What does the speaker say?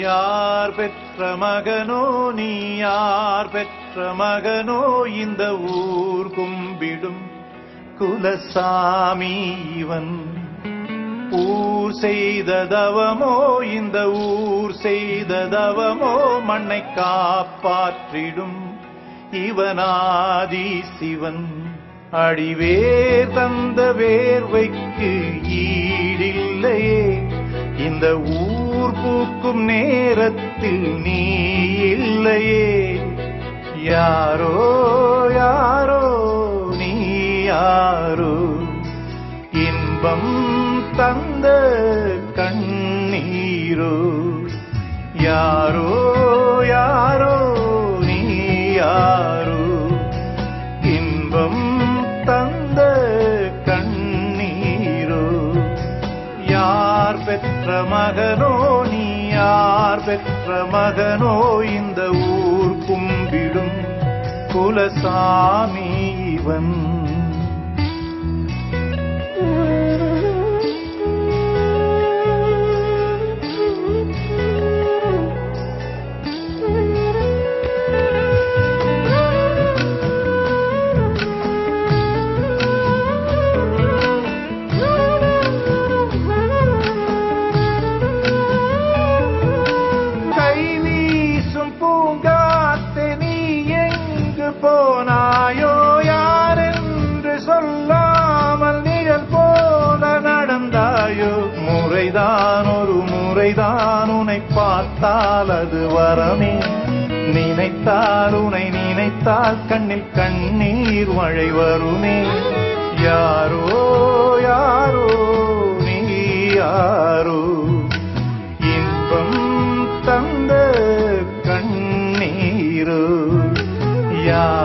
யார் பெற்ற மகனோ நீ யார் பெற்ற மகனோ இந்த ஊர் கும்பிடும் குலசாமி இவன். ஊர் செய்த தவமோ இந்த ஊர் செய்த தவமோ மண்ணை காப்பாற்றிடும் இவனாதி சிவன். அடிவேர் தந்த வேர்வைக்கு இந்த ஊர் பூக்கும் நேரத்தில் நீ இல்லையே. யாரோ யாரோ நீ யாரோ? இன்பம் தந்த கண்ணீரோ. யார் யார் பெற்ற மகனோ நீ யார் பெற்ற மகனோ இந்த ஊர் கும்பிடும் குலசாமி இவன். முறைதான் ஒரு முறைதான் உனை பார்த்தால் அது வரமே. நினைத்தால் உனை நினைத்தால் கண்ணில் கண்ணீர் மழை வருமே. யாரோ யாரோ நீ யாரோ? இன்பம் தந்த கண்ணீரோ? யார்